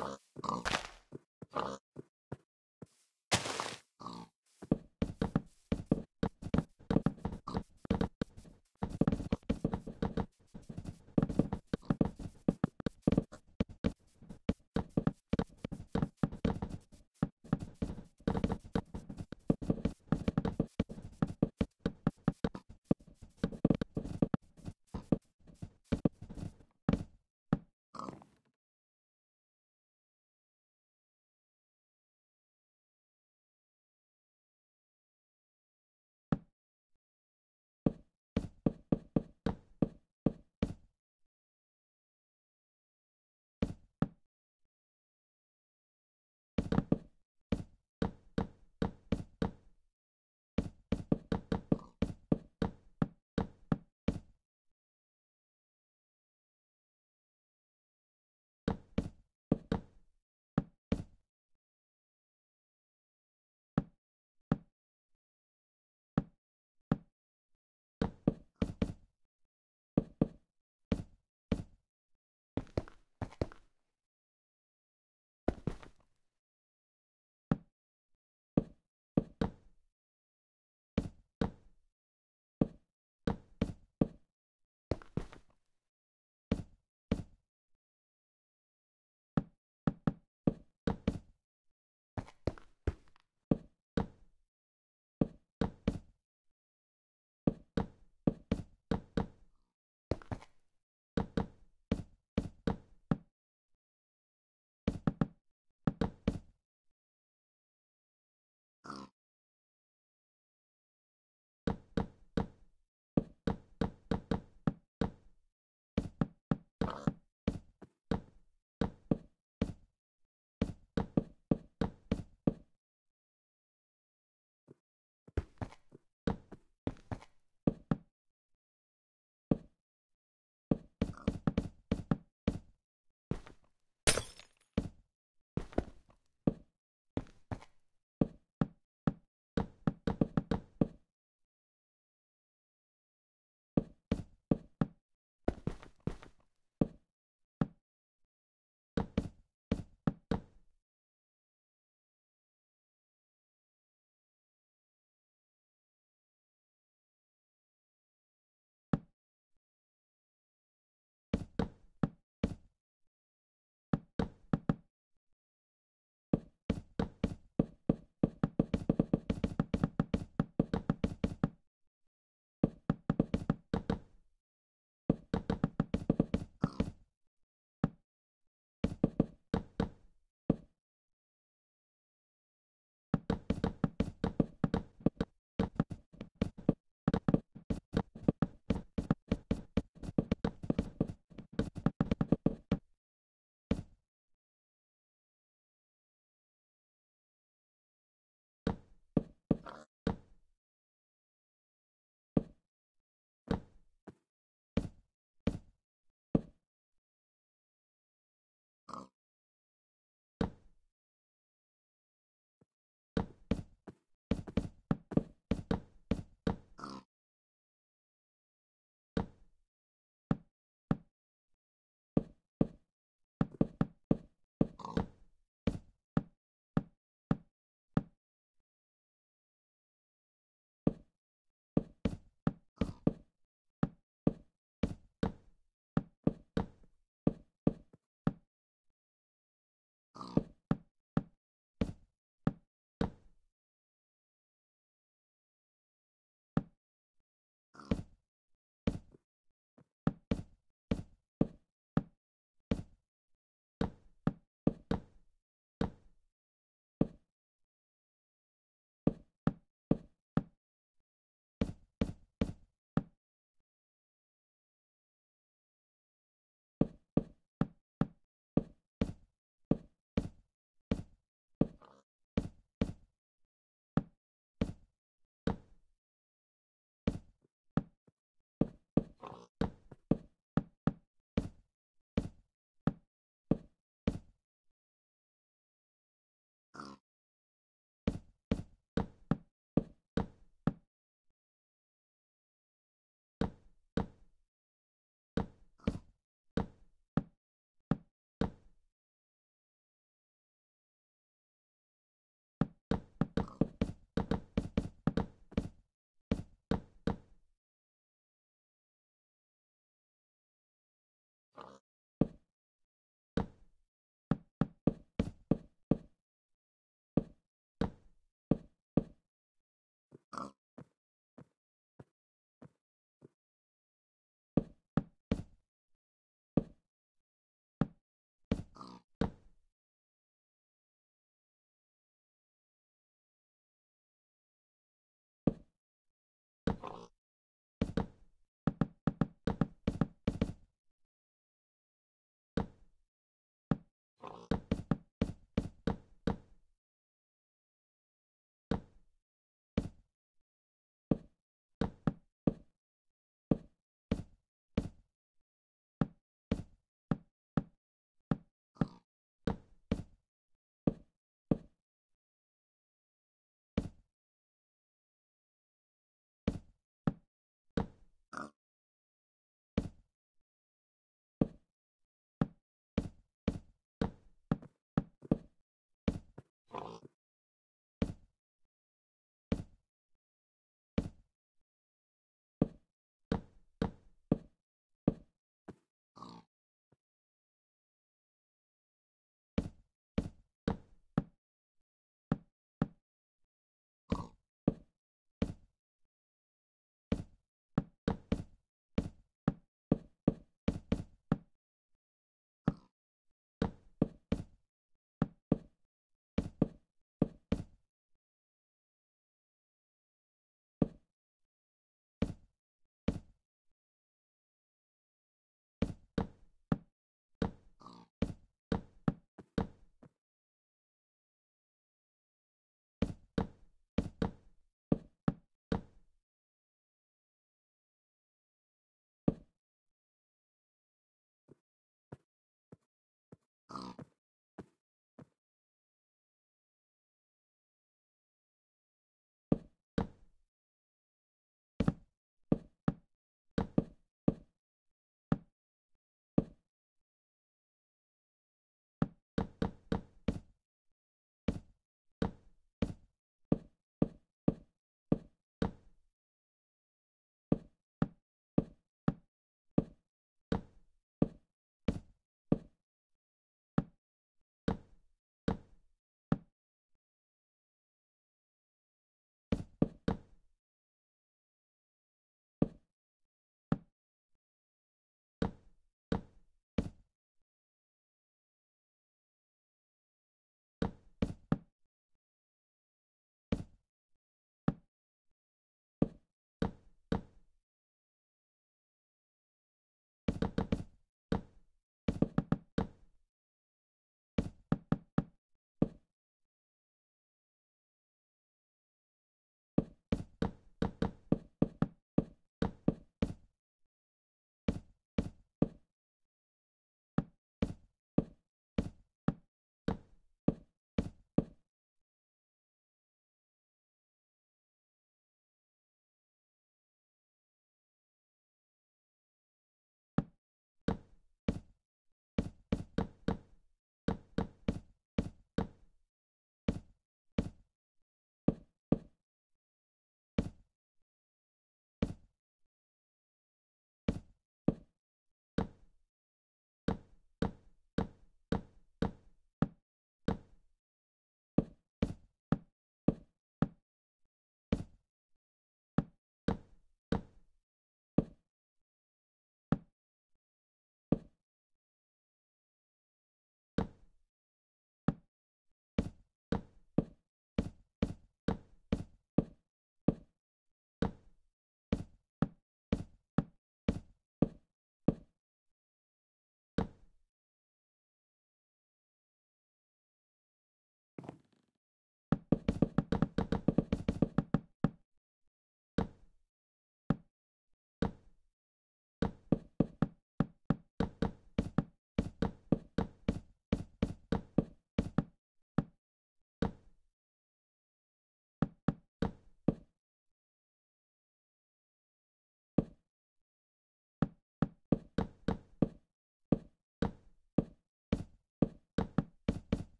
Oh.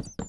you